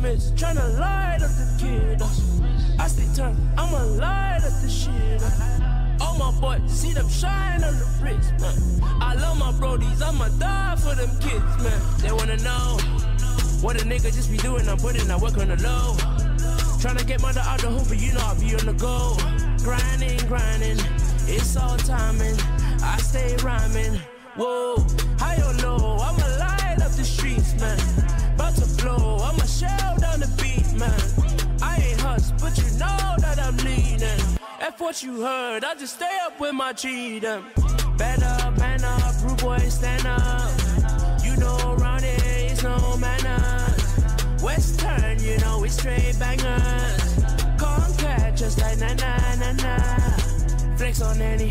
miss, tryna light up the kid. I stay turned, I'ma light up the shit. All my boys, see them shine on the wrist, man. I love my brodies, I'ma die for them kids, man. They wanna know what a nigga just be doing. I'm putting that work on the low. Tryna get mother out the hoop, but you know I be on the go. Grinding, grinding, it's all timing. I stay rhyming. Whoa, I don't know, I'ma light up the streets, man. What you heard, I just stay up with my cheating. Better man up, rude boy stand up. You know around here it's no manners. Western, you know we straight bangers. Catch us like na na na na. Flex on any,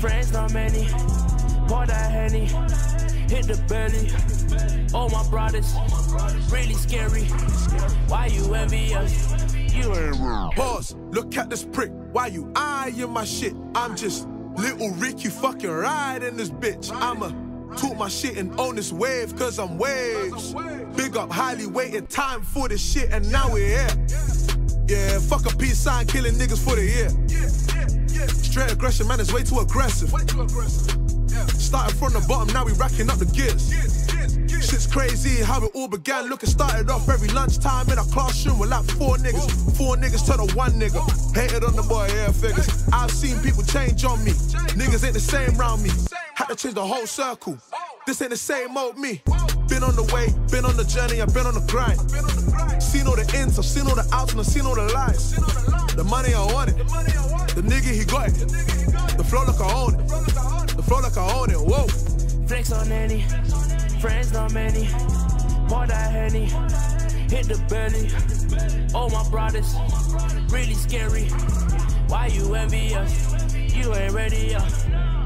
friends not many. Pour that henny, hit the belly. Oh my brothers, really scary. Why you envious? You. Pause, look at this prick. Why you eyeing my shit? I'm just little Rick, you fucking riding this bitch. I'ma talk my shit and own this wave, cause I'm waves. Big up, highly waiting time for this shit, and now we're here. Yeah, fuck a peace sign, killing niggas for the year. Straight aggression, man, is way too aggressive. Started from the bottom, now we racking up the gears. Shit's crazy how it all began. Look, it started off every lunchtime in a classroom with like four niggas. Four niggas to the one nigga. Hated on the boy, yeah, figures. I've seen people change on me. Niggas ain't the same round me. Had to change the whole circle. This ain't the same old me. Been on the way, been on the journey, I've been on the grind. Seen all the ins, I've seen all the outs, and I've seen all the lies. The money I want it. The nigga he got it. The flow like I own it. The flow like I own it. Whoa. Flex on any, not many. Pour that henny, hit the belly. Oh my brothers, really scary. Why you envious? You ain't ready, yeah.